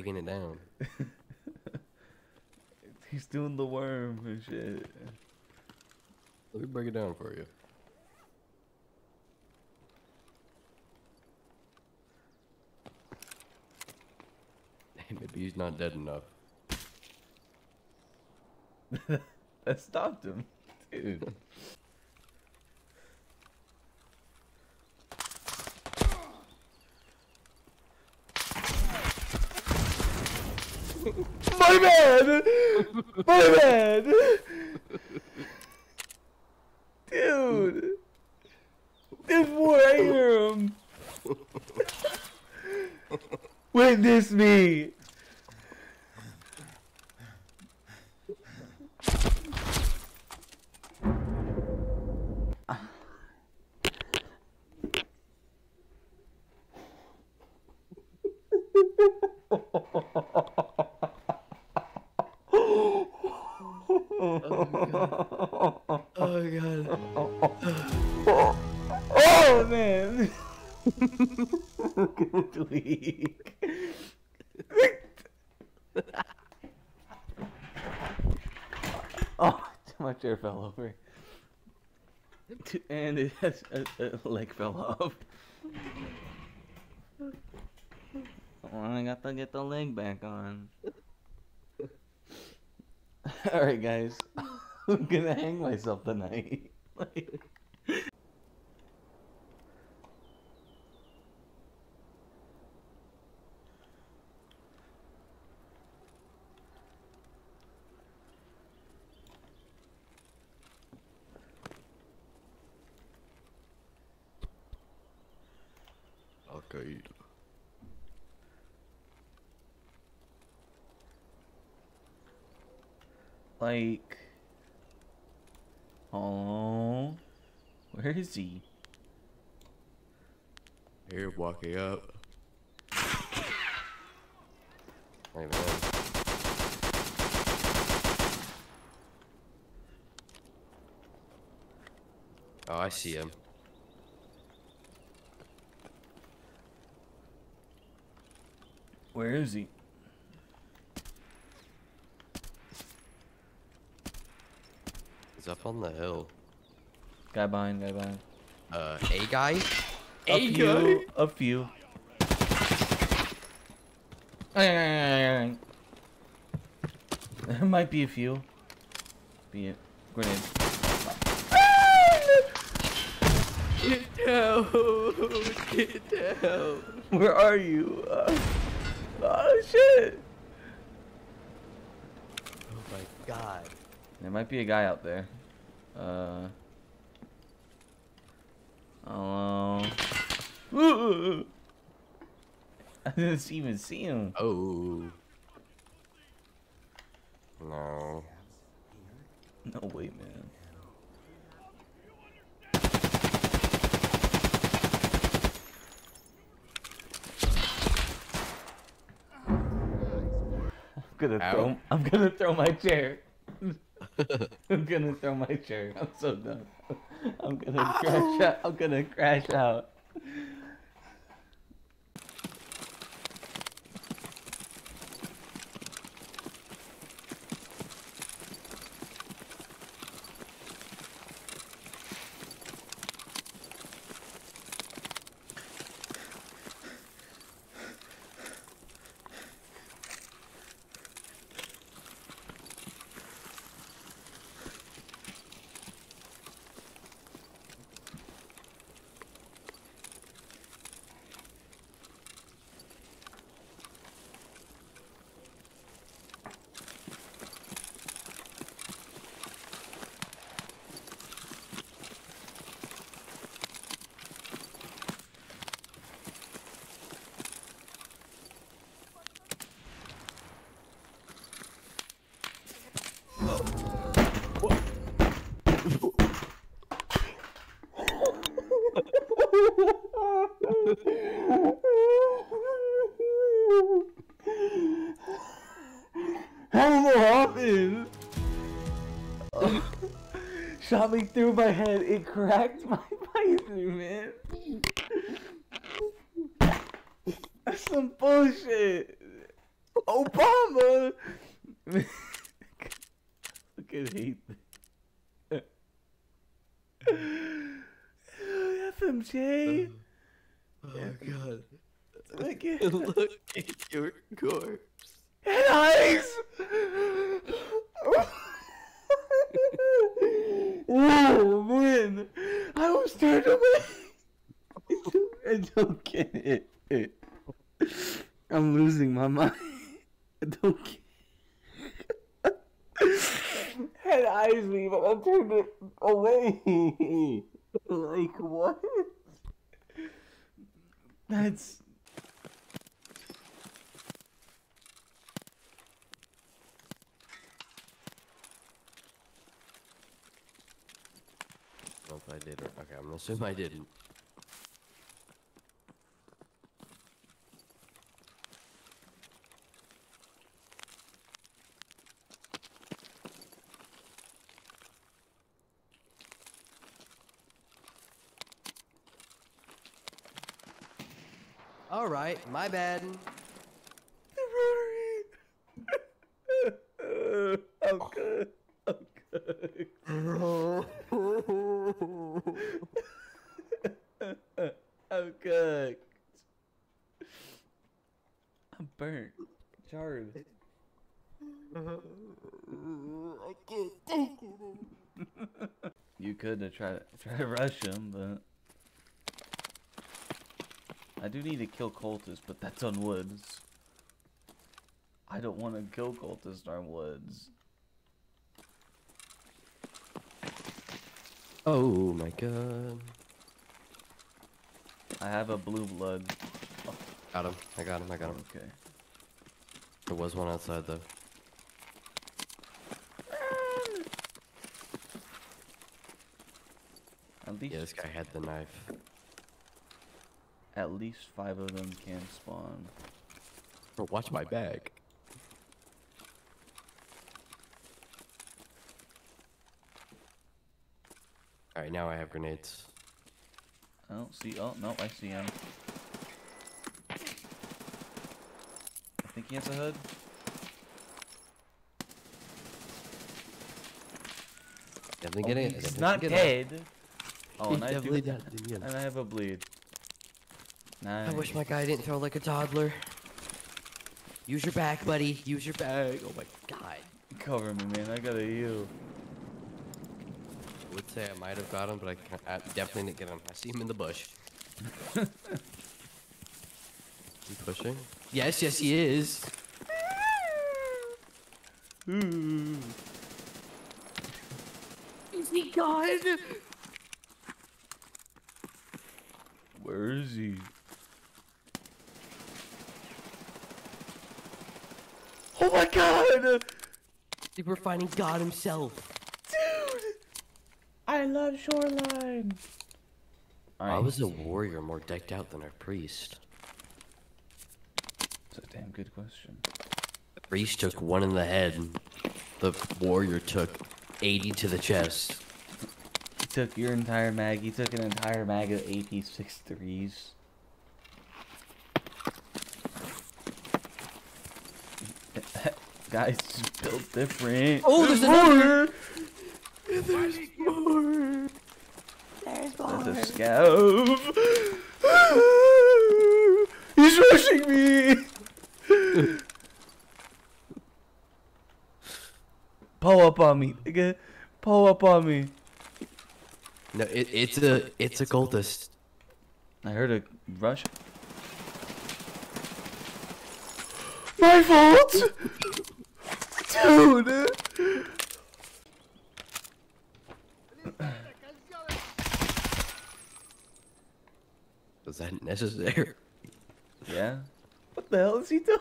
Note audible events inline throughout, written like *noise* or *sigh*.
breaking it down. *laughs* He's doing the worm and shit. Let me break it down for you. Maybe he's not dead enough. *laughs* that stopped him, dude. *laughs* My bad! My bad! Dude! Dude, boy, I hear him! Witness me! *laughs* Tweak. oh, my chair fell over. And it has a, a leg fell off. Oh, I got to get the leg back on. *laughs* Alright, guys. *laughs* I'm gonna hang myself tonight. *laughs* Okay. Like, oh, where is he? Here, walking up. Hey man. Oh, I see him. Where is he? He's up on the hill. Guy behind, guy behind. Uh, a guy? A a few, a few. There *laughs* might be a few. Be it. Grenade. Get down! *laughs* Get down! Where are you? Uh, oh shit! Oh my god. There might be a guy out there. Uh. Hello. Ooh. *laughs* I didn't even see him. Oh. No. No way, man. I'm gonna Ow. throw. I'm gonna throw my chair. *laughs* I'm gonna throw my chair. I'm so done. I'm gonna crash out. I'm gonna crash out. Did that? Shot me through my head. It cracked my *laughs* pipe man. That's some bullshit. Obama. *laughs* Look at hate. FMJ. Oh, oh, oh god. *laughs* Look at your corpse. And eyes. *laughs* oh man, I almost turned away. *laughs* I don't get it. I'm losing my mind. I don't get Had eyes me, but I turned it away. like what? That's I don't know if I did or I'm assume I didn't. All right, my bad. the rotary. I'm good. I'm good. *laughs* I'm good. I'm burnt. Charred. I can't take it. You could have tried *laughs* try to rush him, but I do need to kill cultists, but that's on woods. I don't want to kill cultists on woods. Oh my god. I have a blue blood. Got him. I got him. I got him. Okay. There was one outside though. At least Yeah, this guy had the knife. at least five of them can spawn. Bro, watch my oh bag. Alright, now I have grenades. I don't see. Oh no, I see him. I think he has a hood. Definitely Oh, get it. he's not get it. dead. Oh, and I, do, definitely dead. And I have a bleed. Nice. I wish my guy didn't throw like a toddler. Use your back, buddy. Use your bag. Oh my god. Cover me, man. I gotta heal. I say I might have got him, but I, can't, I definitely didn't get him. I see him in the bush. he pushing? Yes, yes, he is. Is he gone? Where is he? Oh my god! We're finding God himself. Dude! I love Shoreline! Why was a warrior more decked out than a priest? That's a damn good question. The priest took one in the head. The warrior took 80 to the chest. He took your entire mag. He took an entire mag of AP 63s. *laughs* Guys just built different. Oh, there's more! *laughs* There's more. There's a scout. He's rushing me! Pull up on me, nigga. Pull up on me. No, it, it's a it's a cultist. I heard a rush. My fault! *laughs* Dude! Was that necessary? Yeah? What the hell is he doing?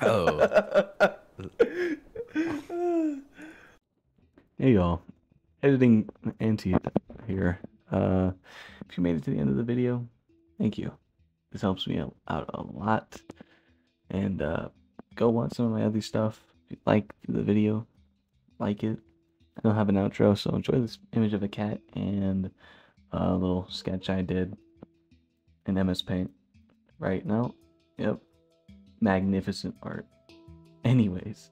Bro. Hey y'all, editing anti here. Uh, if you made it to the end of the video, thank you. This helps me out a lot. And uh, go watch some of my other stuff. If you like the video, like it. I don't have an outro, so enjoy this image of a cat and a little sketch I did in MS Paint. Right now, yep. magnificent art. Anyways,